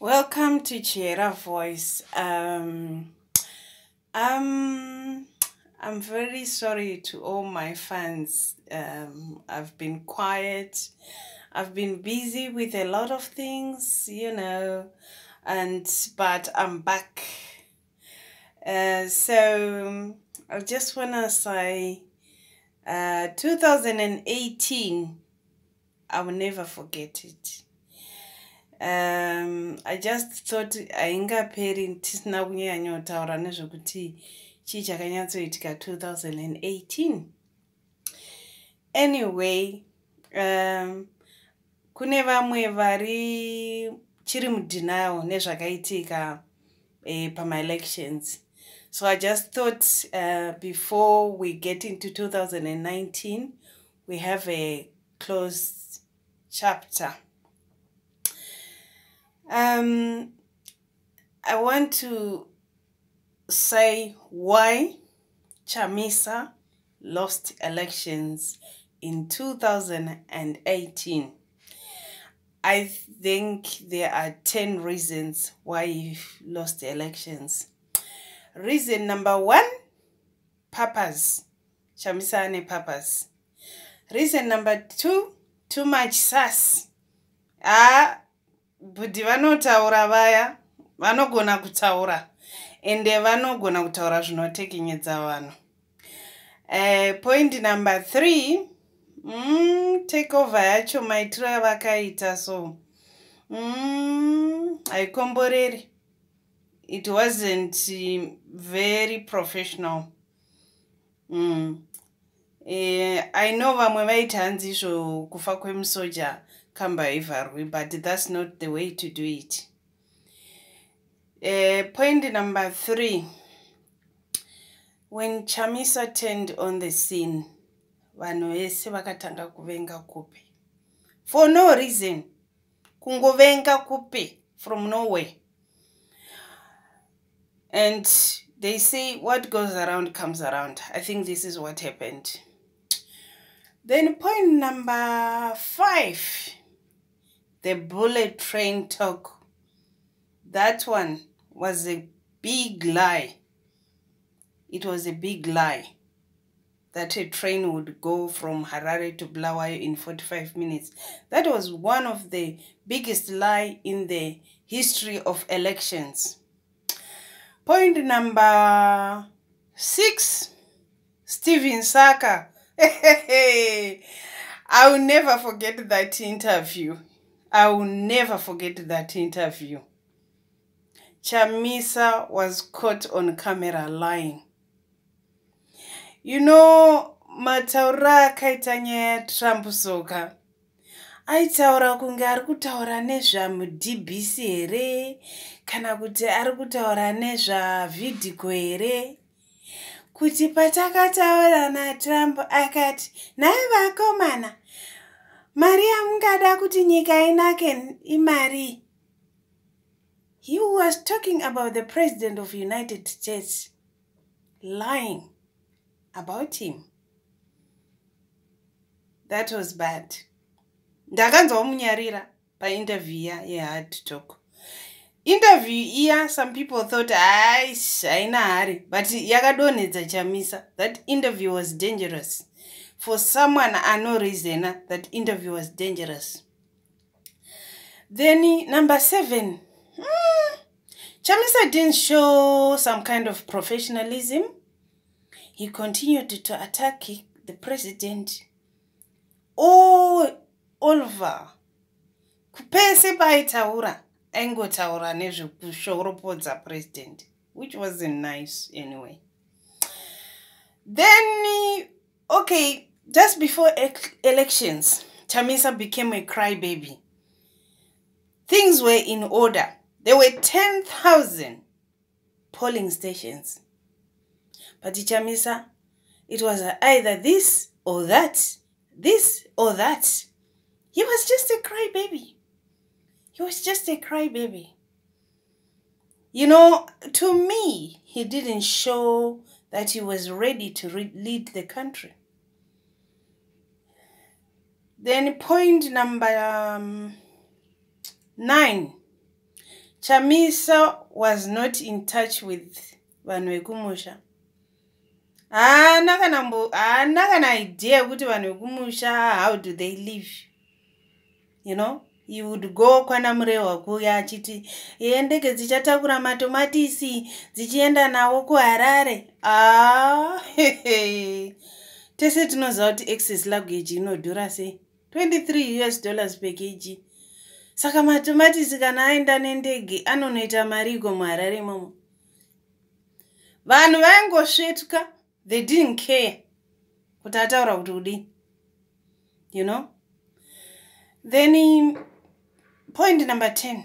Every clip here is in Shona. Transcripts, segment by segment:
Welcome to Chiera Voice. Um, um, I'm very sorry to all my fans. Um, I've been quiet. I've been busy with a lot of things, you know, and but I'm back. Uh, so I just wanna say, uh, 2018. I will never forget it. Um i just thought haingaperi tisina kunyanyotaura nezvekuti chii chakanyatsoitika 2018 anyway um, kune vamwe vari chiri mudenial nezvakaitika eh, pamaelections. So i just thought uh, before we get into 2019 we have a closed chapter Um, I want to say why Chamisa lost elections in 2018. I think there are 10 reasons why he lost the elections. Reason number one, purpose. Chamisa ane purpose. Reason number two, too much sass. Ah, bhudhi vanotaura vaya vanogona kutaura ende vanogona kutaura zvinotekenyedza vanhu. Uh, point number three mm, take over yacho maitiro avakaita so mm, haikomboreri. Mm, it wasn't very professional. Mm. uh, i know vamwe vaita hanzi izvo kufa kwemusoja kambaivharwi but that's not the way to do it. Uh, point number three. When chamisa turned on the scene vanhu vese vakatanga kuvenga kupe. For no reason. Kungovenga kupe from nowhere. And they say what goes around comes around. I think this is what happened. Then point number five the bullet train talk. That one was a big lie. It was a big lie that a train would go from Harare to Blawayo in 45 minutes. That was one of the biggest lie in the history of elections. Point number six, Stephen Saka. I will never forget that interview. I will never forget that interview. Chamisa was caught on camera lying. You know, mataura akaita nyaya yatrump soka aitaura kunge ari kutaura nezvamudbc here kana kuti ari kutaura nezvavhidhico here kuti patakataura natrump akati nhaye vakomana mari yamungada kuti nyika inake imari. He was talking about the president of united states lying about him. That was bad. Ndakanzwa munyarira painterview ya yehard talk. Interview iya some people thought hai haina hari. But yakadonhedza chamisa that interview was dangerous for someone ano reason that interview was dangerous. Then number seven. Mm, chamisa didn't show some kind of professionalism. He continued to attack the president. All over kupese paaitaura aingotaura nezvekushoropodza president which wasn't nice anyway. Then okay just before elections, Chamisa became a crybaby. Things were in order. There were 10,000 polling stations. But Chamisa, it was either this or that, this or that. He was just a crybaby. He was just a crybaby. You know, to me, he didn't show that he was ready to lead the country. Then point number um, nine, chamisa was not in touch with vanhu vekumusha idea how do they live? You know he would go kwana murehwa kuya achiti ye ndege dzichatakura matomatisi dzichienda nawo kuharare. A tese tinoziva kuti access luggage inodhura sei? 23 us dollars per kg. Saka matomatisi kana aenda nendege anonoita mariko muharare imomo? Vanhu vaingosvetwa they didn't care kuti ataura kuti udi you know? Then point number 10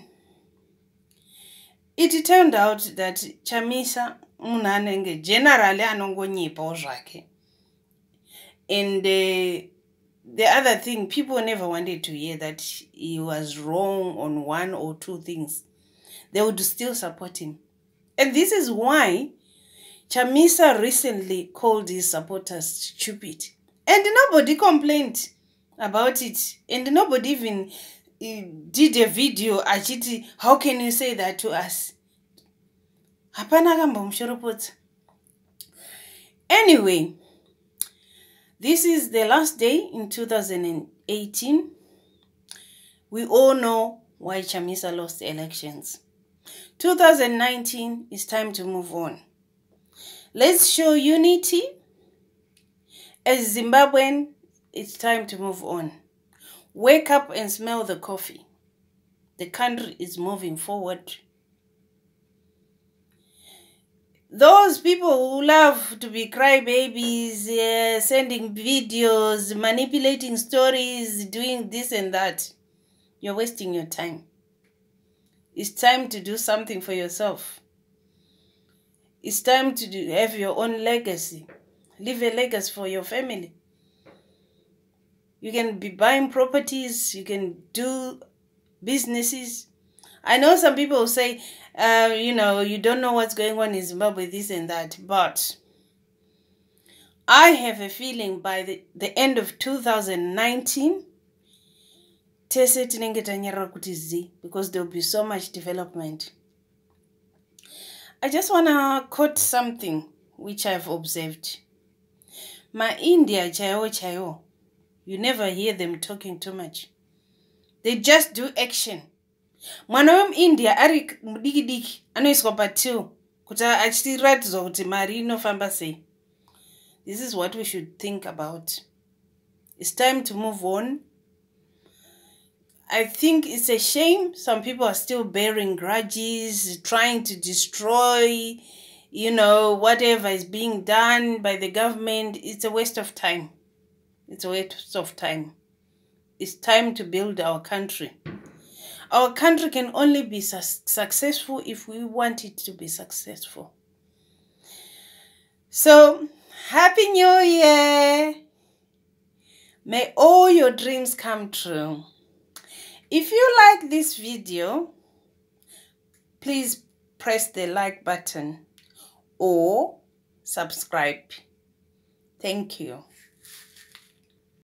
it turned out that chamisa munhu anenge generally anongonyipawo zvake and uh, the other thing people never wanted to hear that he was wrong on one or two things. They would still support him. And this is why chamisa recently called his supporters stupid. And nobody complained about it. And nobody even did a video achiti how can you say that to us hapana akambomushoropodza anyway This is the last day in 2018. We all know why Chamisa lost the elections. 2019 is time to move on. Let's show unity. As Zimbabwean, it's time to move on. Wake up and smell the coffee. The country is moving forward. those people who love to be crybabies, uh, sending videos, manipulating stories, doing this and that, you're wasting your time. It's time to do something for yourself. It's time to do, have your own legacy. Leave a legacy for your family. You can be buying properties, you can do businesses. I know some people say, uh, you know, you don't know what's going on in Zimbabwe, this and that. But I have a feeling by the, the end of 2019, because there'll be so much development. I just want to quote something which I've observed. Ma India chayo chayo, you never hear them talking too much. They just do action. mwana wemuindia ari mudiki diki anoiswa patil kuti achiratidzwa kuti mari inofamba sei. This is what we should think about. Its time to move on. I think it's a shame some people are still bearing grudges trying to destroy you know whatever is being done by the government. It's a waste of time it's a waste of time it's time to build our country Our country can only be su successful if we want it to be successful. So, Happy New Year! May all your dreams come true. If you like this video, please press the like button or subscribe. Thank you.